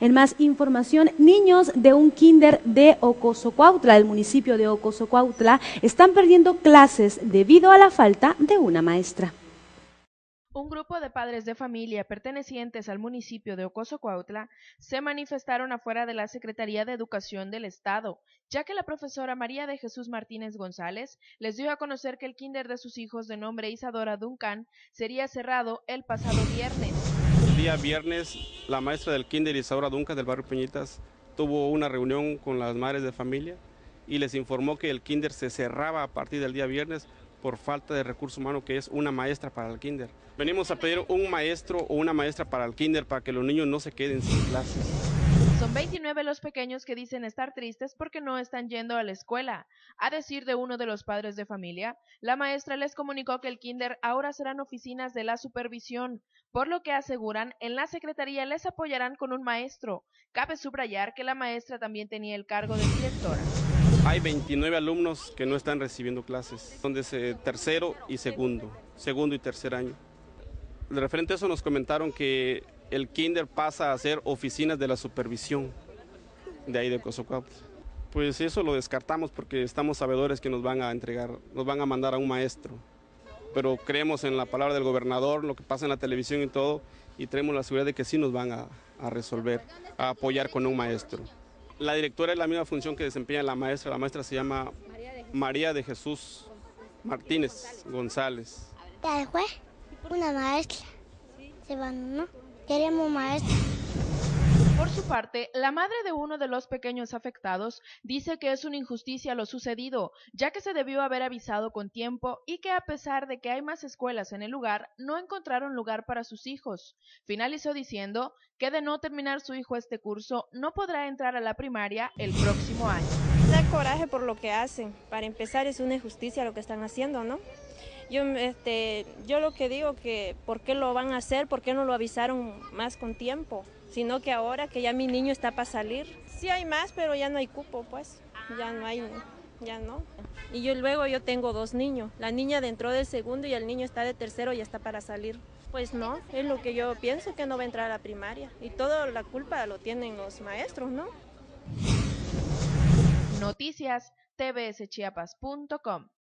En más información, niños de un kinder de Ocosocuautla, el municipio de Ocosocuautla, están perdiendo clases debido a la falta de una maestra. Un grupo de padres de familia pertenecientes al municipio de Ocoso Cuautla se manifestaron afuera de la Secretaría de Educación del Estado, ya que la profesora María de Jesús Martínez González les dio a conocer que el kinder de sus hijos de nombre Isadora Duncan sería cerrado el pasado viernes. Día viernes, la maestra del kinder Isadora Duncan del barrio Peñitas tuvo una reunión con las madres de familia y les informó que el kinder se cerraba a partir del día viernes por falta de recurso humano que es una maestra para el kinder. Venimos a pedir un maestro o una maestra para el kinder para que los niños no se queden sin clases. Son 29 los pequeños que dicen estar tristes porque no están yendo a la escuela. A decir de uno de los padres de familia, la maestra les comunicó que el kinder ahora serán oficinas de la supervisión, por lo que aseguran en la secretaría les apoyarán con un maestro. Cabe subrayar que la maestra también tenía el cargo de directora. Hay 29 alumnos que no están recibiendo clases, son de tercero y segundo, segundo y tercer año. De referente a eso nos comentaron que el kinder pasa a ser oficinas de la supervisión de ahí de Cosocuaut. Pues eso lo descartamos porque estamos sabedores que nos van a entregar, nos van a mandar a un maestro. Pero creemos en la palabra del gobernador, lo que pasa en la televisión y todo, y tenemos la seguridad de que sí nos van a, a resolver, a apoyar con un maestro. La directora es la misma función que desempeña la maestra. La maestra se llama María de Jesús Martínez González. Ya fue una maestra. Queremos maestra. Por su parte, la madre de uno de los pequeños afectados dice que es una injusticia lo sucedido, ya que se debió haber avisado con tiempo y que a pesar de que hay más escuelas en el lugar, no encontraron lugar para sus hijos. Finalizó diciendo que de no terminar su hijo este curso, no podrá entrar a la primaria el próximo año. Da coraje por lo que hacen. Para empezar, es una injusticia lo que están haciendo, ¿no? Yo, este, yo lo que digo que, ¿por qué lo van a hacer? ¿Por qué no lo avisaron más con tiempo? sino que ahora que ya mi niño está para salir, sí hay más, pero ya no hay cupo, pues, ya no hay, ya no. Y yo luego yo tengo dos niños, la niña dentro del segundo y el niño está de tercero y está para salir. Pues no, es lo que yo pienso que no va a entrar a la primaria y toda la culpa lo tienen los maestros, ¿no? Noticias tvschiapas.com